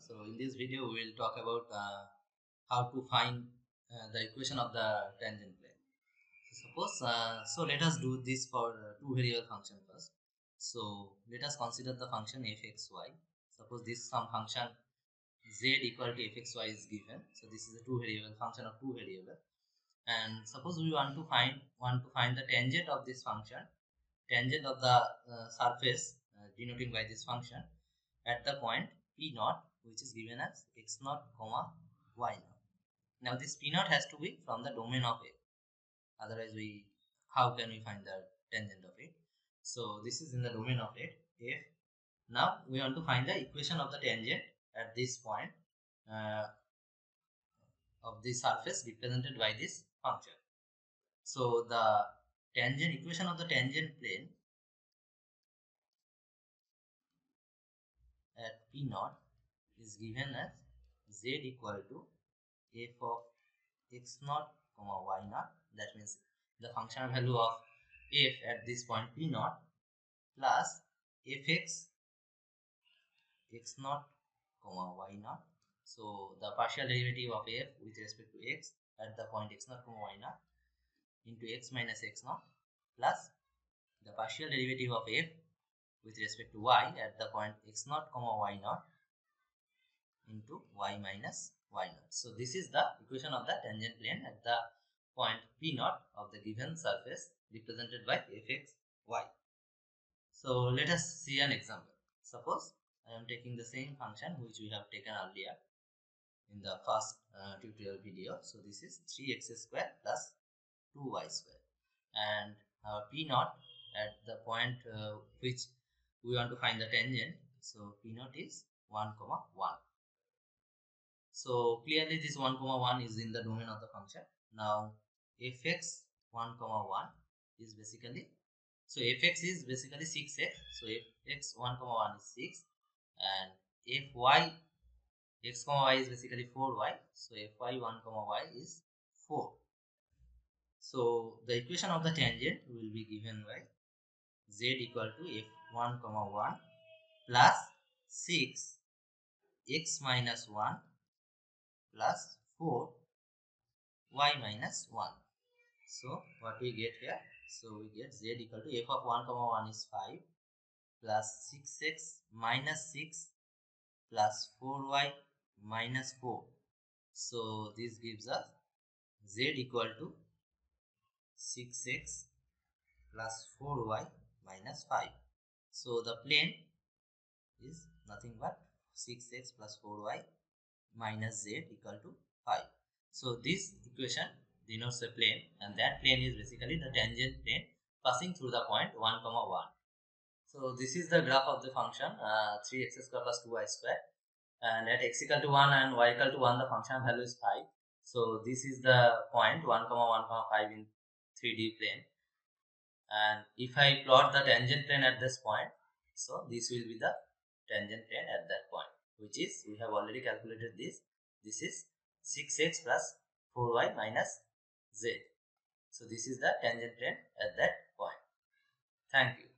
So in this video we will talk about uh, how to find uh, the equation of the tangent plane. So suppose, uh, so let us do this for two variable function first. So let us consider the function fxy. Suppose this some function z equal to fxy is given. So this is a two variable function of two variable. And suppose we want to find want to find the tangent of this function, tangent of the uh, surface uh, denoting by this function at the point p naught which is given as x naught comma y naught. Now this p naught has to be from the domain of A. Otherwise we how can we find the tangent of it? So this is in the domain of it. If now we want to find the equation of the tangent at this point uh, of the surface represented by this function. So the tangent equation of the tangent plane at P naught is given as z equal to f of x naught comma y naught. That means the functional value of f at this point p naught plus fx x naught comma y naught. So the partial derivative of f with respect to x at the point x naught comma y naught into x minus x naught plus the partial derivative of f with respect to y at the point x naught comma y naught into y minus y naught. So this is the equation of the tangent plane at the point p naught of the given surface represented by fx y. So let us see an example. Suppose I am taking the same function which we have taken earlier in the first uh, tutorial video. So this is 3x square plus 2y square and our p naught at the point uh, which we want to find the tangent. So p naught is 1 comma 1 so clearly this 1 comma 1 is in the domain of the function. Now fx 1 comma 1 is basically so fx is basically 6x. So fx 1 comma 1 is 6 and fy x comma y is basically 4y. So fy 1 comma y is 4. So the equation of the tangent will be given by z equal to f1 comma 1 plus 6 x minus 1 plus 4 y minus 1. So what we get here? So we get z equal to f of 1 comma 1 is 5 plus 6x minus 6 plus 4y minus 4. So this gives us z equal to 6x plus 4y minus 5. So the plane is nothing but 6x plus 4y minus z equal to 5. So this equation denotes a plane and that plane is basically the tangent plane passing through the point 1 comma 1. So this is the graph of the function uh, 3x square plus 2y square and at x equal to 1 and y equal to 1 the function value is 5. So this is the point 1 comma 1 comma 5 in 3D plane and if I plot the tangent plane at this point so this will be the tangent plane at that point which is we have already calculated this. This is 6x plus 4y minus z. So this is the tangent plane at that point. Thank you